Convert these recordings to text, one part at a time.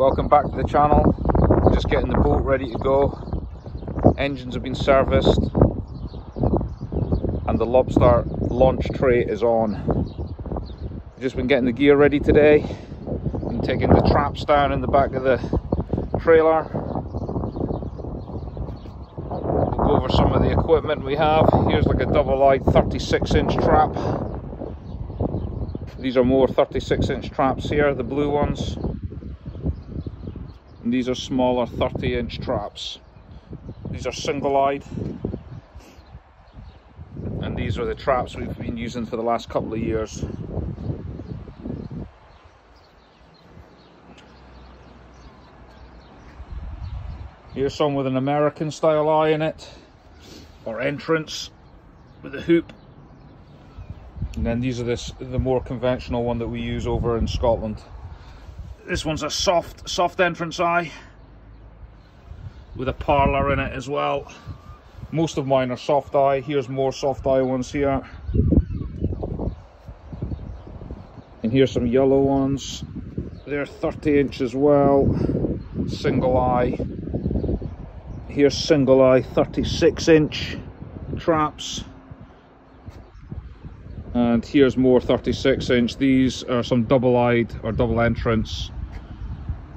welcome back to the channel. Just getting the boat ready to go. Engines have been serviced and the lobster launch tray is on. Just been getting the gear ready today and taking the traps down in the back of the trailer. We'll go over some of the equipment we have. Here's like a double-eyed 36 inch trap. These are more 36 inch traps here, the blue ones. And these are smaller 30 inch traps. These are single-eyed. And these are the traps we've been using for the last couple of years. Here's some with an American style eye in it, or entrance with a hoop. And then these are this the more conventional one that we use over in Scotland. This one's a soft soft entrance eye with a parlour in it as well. Most of mine are soft eye. Here's more soft eye ones here. And here's some yellow ones. They're 30 inch as well. Single eye. Here's single eye 36 inch traps. And here's more 36 inch. These are some double eyed or double entrance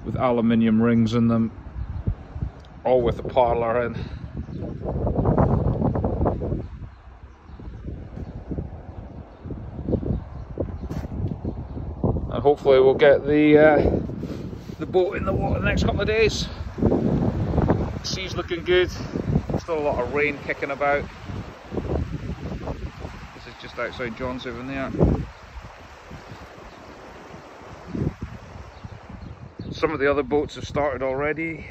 with aluminium rings in them. All with a parlour in. And hopefully we'll get the uh, the boat in the water the next couple of days. the sea's looking good. Still a lot of rain kicking about. Just outside John's over there. Some of the other boats have started already.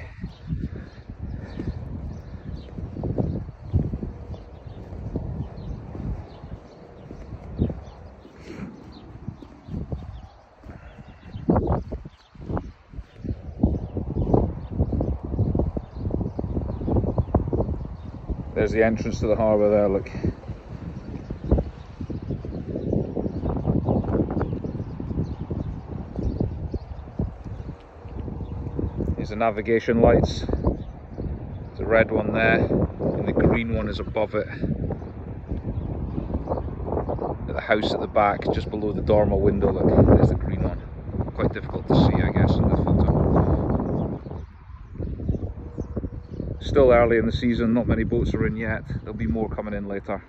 There's the entrance to the harbour there, look. The navigation lights. There's a red one there, and the green one is above it. The house at the back, just below the dormer window, look, there's the green one. Quite difficult to see, I guess, in the photo. still early in the season, not many boats are in yet. There'll be more coming in later.